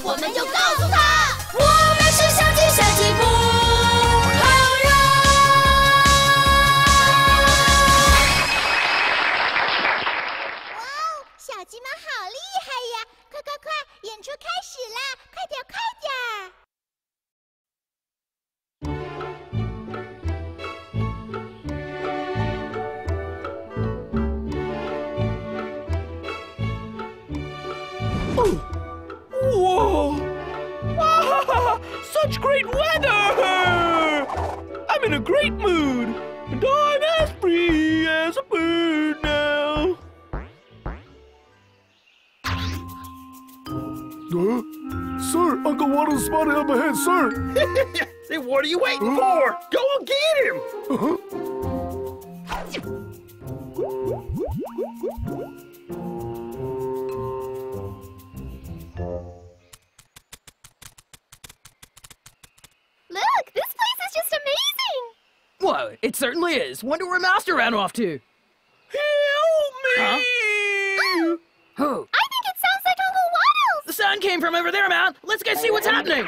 诉他，我们是小鸡，小鸡不好惹。哇哦，小鸡们好厉害呀！快快快，演出开始啦！快点快点! Such great weather! I'm in a great mood, and I'm as free as a bird now. Huh? Sir, Uncle Wattle spotted up ahead, sir. Hey, what are you waiting for? Go and get him! Uh-huh. It certainly is. Wonder where Master ran off to. Help me! Who? I think it sounds like Uncle Wattles. The sound came from over there, man. Let's go see what's happening.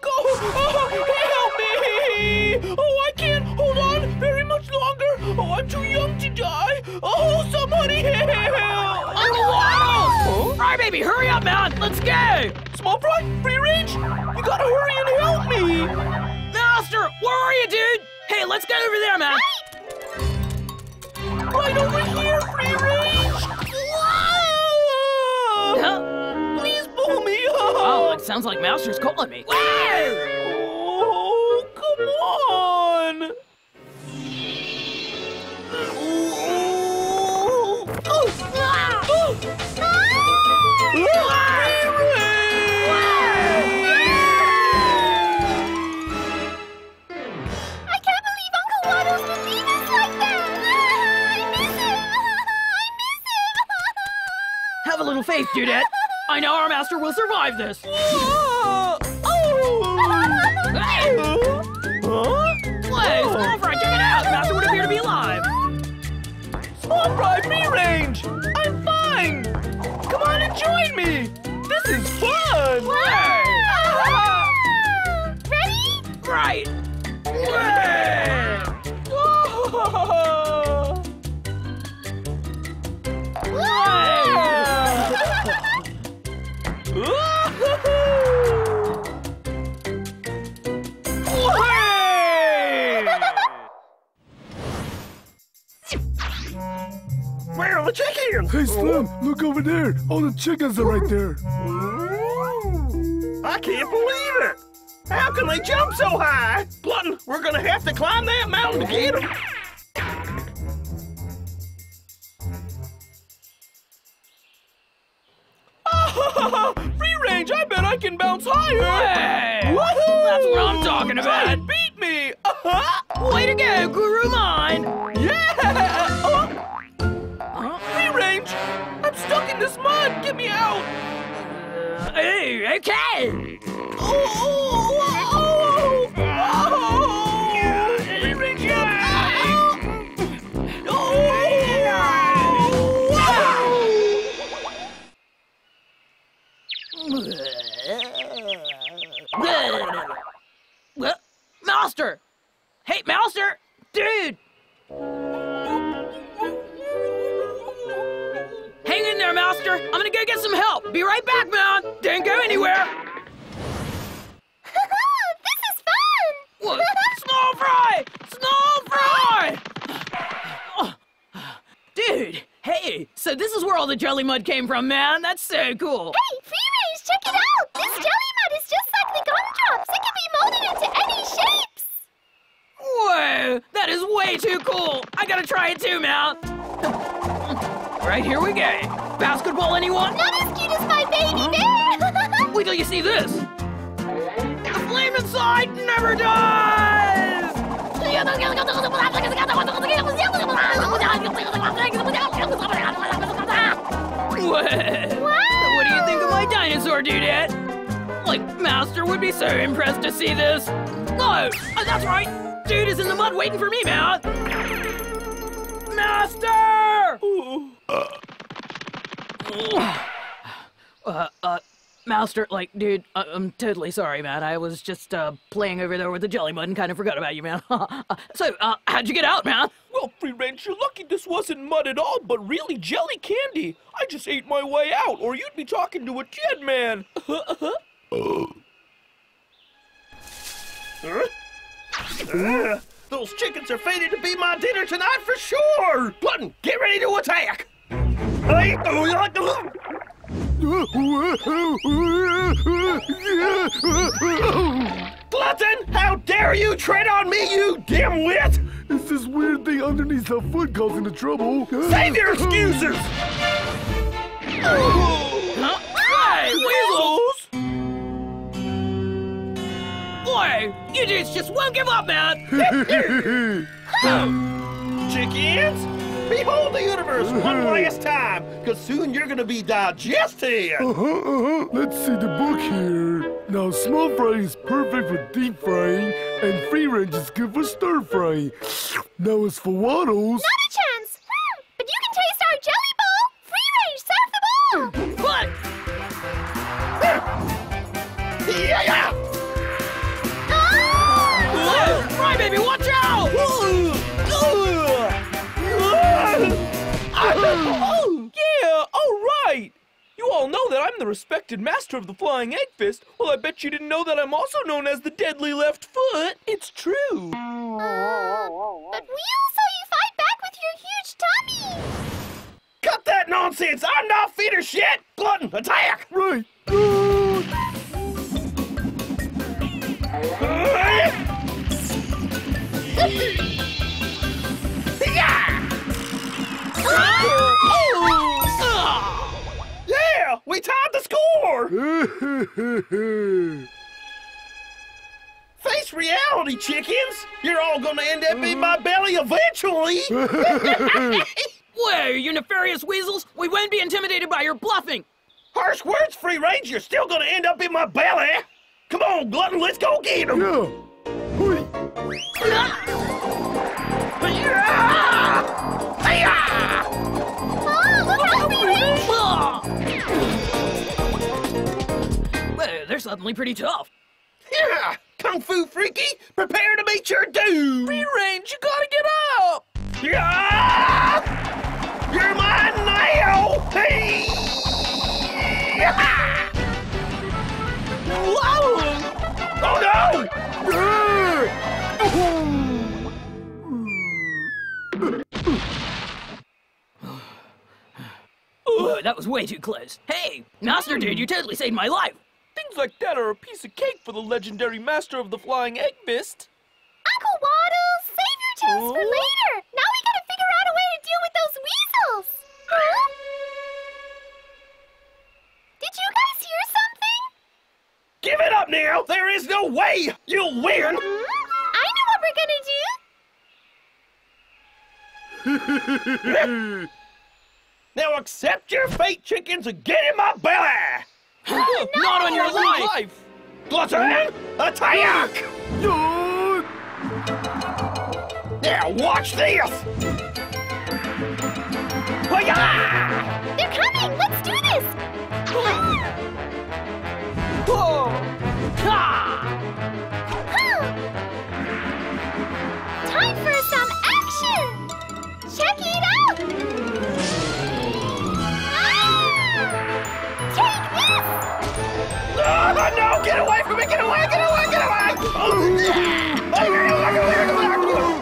Go! Oh, help me! Oh, I can't hold on very much longer. Oh, I'm too young to die. Oh, somebody help! Uncle Wattles! Fry baby, hurry up, man. Let's go. Small fry, free range. You gotta hurry and help me. Master, where are you, dude? Hey, let's get over there, man. Right over here, free range. Whoa! Huh? Please pull me up. Oh, it sounds like Master's calling me. Whoa! Have a little faith, Dudette. I know our Master will survive this. Ah, oh. Hey! Huh? Wait, Small Fry, check it out. Master would appear to be alive. Small fry free range! The chickens? Hey, Slim, look over there. All the chickens are right there. I can't believe it! How can they jump so high? Glutton, we're gonna have to climb that mountain to get them. Free range, I bet I can bounce higher! Hey! Woohoo! That's what I'm talking about. Try and beat me! Uh-huh. Way to go, Guru Get me out! Hey, okay. Oh, oh, so this is where all the jelly mud came from, man! That's so cool! Hey, free range, check it out. This jelly mud is just like the gumdrops. It can be molded into any shapes. Whoa! That is way too cool! I gotta try it too, man! Right, here we go. Basketball, anyone? Not as cute as my baby bear. Wait till you see this! The flame inside never dies! What? What do you think of my dinosaur, dudette? Like, Master would be so impressed to see this. No, uh, that's right. Dude is in the mud waiting for me, man. Master! Uh, uh, Master, like, dude, I- I'm totally sorry, man. I was just uh, playing over there with the jelly mud and kind of forgot about you, man. so, uh, how'd you get out, man? Well, Free Range, you're lucky this wasn't mud at all, but really jelly candy. I just ate my way out, or you'd be talking to a dead man. Uh, those chickens are fated to be my dinner tonight for sure! Glutton, get ready to attack! Hey, Glutton, how dare you tread on me, you dimwit! It's this weird thing underneath the foot causing the trouble. Save your excuses! Huh? Hey, weasels! Boy, you dudes just won't give up, man! Chickens, behold the universe one last time, because soon you're gonna be digested! Uh-huh, uh-huh. Let's see the book here. Now, small frying is perfect for deep frying, and free range is good for stir frying. Now, as for Wattles, Not that I'm the respected master of the Flying Egg Fist. Well, I bet you didn't know that I'm also known as the Deadly Left Foot. It's true. Uh, but we all saw you fight back with your huge tummy. Cut that nonsense! I'm not fit or shit! Glutton, attack! right. Good. we tied the score! Face reality, chickens! You're all gonna end up in my belly eventually! Whoa, you nefarious weasels! We won't be intimidated by your bluffing! Harsh words, free range, you're still gonna end up in my belly! Come on, Glutton, let's go get him! yeah. They're suddenly pretty tough. Yeah! Kung Fu Freaky, prepare to meet your doom! Free Range, you gotta get up. Yeah! You're mine now! Hey! Whoa. Oh no! Whoa, that was way too close. Hey, Master Dude, you totally saved my life. Things like that are a piece of cake for the legendary master of the Flying Egg Fist. Uncle Wattles, save your tales for later. Now we gotta figure out a way to deal with those weasels. Huh? Did you guys hear something? Give it up now! There is no way you'll win! Hmm? I know what we're gonna do. Now accept your fate, chickens, and get in my belly! Not on your life! life. Glutton, attack! Yawn. Now watch this! Hi-ya!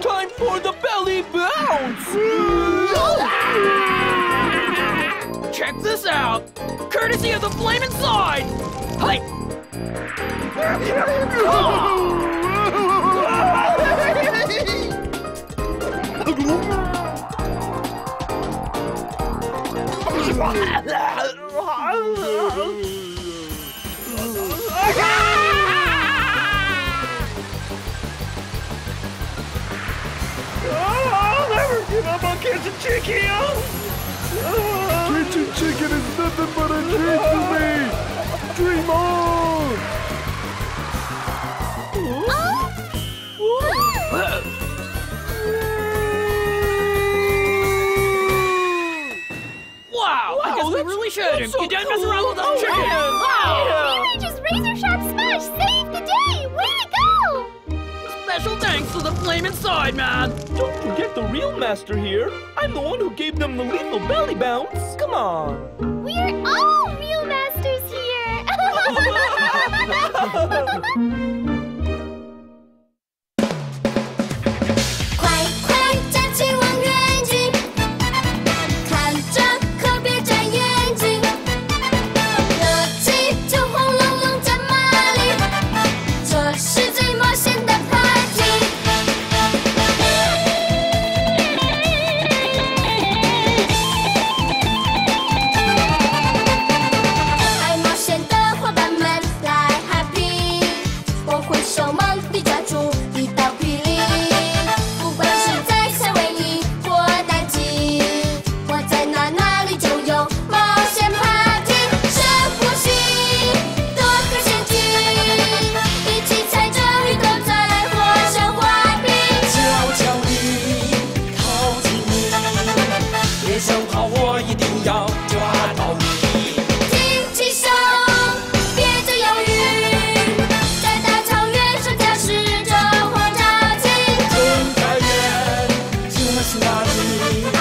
Time for the belly bounce. Check this out! Courtesy of the Flamin' Slide! Hey! I'll kitchen chicken! Kitchen chicken is nothing but a dream for me. Dream on. Wow, I guess we really should him. so you don't mess around with Oh, us chicken! yeah. Wow! Smash saved the day! Way to go! Special thanks to the Flamin' Side Man. Don't forget the real master here. I'm the one who gave them the lethal belly bounce. Come on. We're all real masters here! saudade.